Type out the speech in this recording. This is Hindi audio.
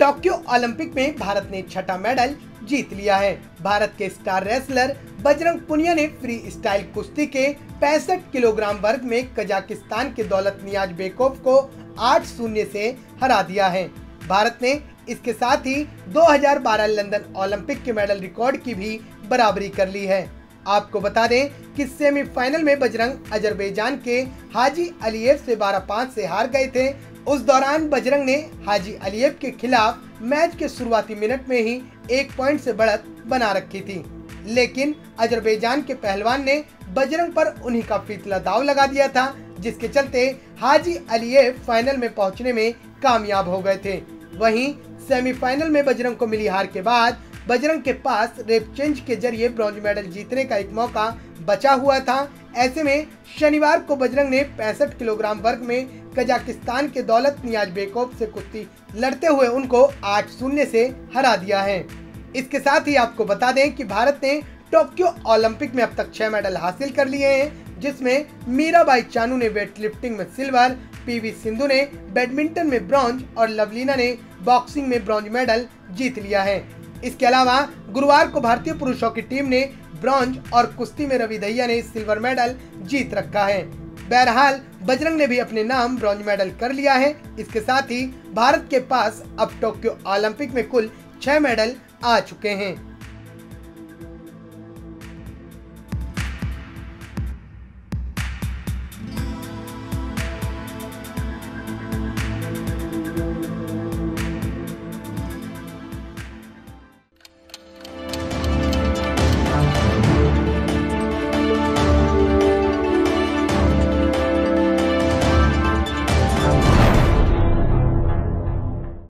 टोक्यो ओलंपिक में भारत ने छठा मेडल जीत लिया है। भारत के स्टार रेसलर बजरंग पुनिया ने फ्री स्टाइल कुश्ती के पैंसठ किलोग्राम वर्ग में कजाकिस्तान के दौलत नियाज बेकोफ को आठ शून्य से हरा दिया है। भारत ने इसके साथ ही 2012 लंदन ओलंपिक के मेडल रिकॉर्ड की भी बराबरी कर ली है। आपको बता दें कि सेमीफाइनल में बजरंग अजरबैजान के हाजी अलीएव से 12-5 से हार गए थे। उस दौरान बजरंग ने हाजी अलीएव के खिलाफ मैच के शुरुआती मिनट में ही एक पॉइंट से बढ़त बना रखी थी। लेकिन अजरबैजान के पहलवान ने बजरंग पर उन्हीं का फीतला दाव लगा दिया था, जिसके चलते हाजी अलीएव फाइनल में पहुँचने में कामयाब हो गए थे। वहीं सेमीफाइनल में बजरंग को मिली हार के बाद बजरंग के पास रेप चेंज के ज़रिए ब्रॉन्ज मेडल जीतने का एक मौका बचा हुआ था। ऐसे में शनिवार को बजरंग ने पैंसठ किलोग्राम वर्ग में कजाकिस्तान के दौलत नियाज बेकोब से कुश्ती लड़ते हुए उनको आठ शून्य से हरा दिया है। इसके साथ ही आपको बता दें कि भारत ने टोक्यो ओलंपिक में अब तक छह मेडल हासिल कर लिए हैं, जिसमें मीराबाई चानू ने वेटलिफ्टिंग में सिल्वर, पीवी सिंधु ने बैडमिंटन में ब्रॉन्ज और लवलीना ने बॉक्सिंग में ब्रॉन्ज मेडल जीत लिया है। इसके अलावा गुरुवार को भारतीय पुरुषों की टीम ने ब्रॉन्ज और कुश्ती में रवि दहिया ने सिल्वर मेडल जीत रखा है। बहरहाल, बजरंग ने भी अपने नाम ब्रॉन्ज मेडल कर लिया है। इसके साथ ही भारत के पास अब टोक्यो ओलंपिक में कुल छह मेडल आ चुके हैं।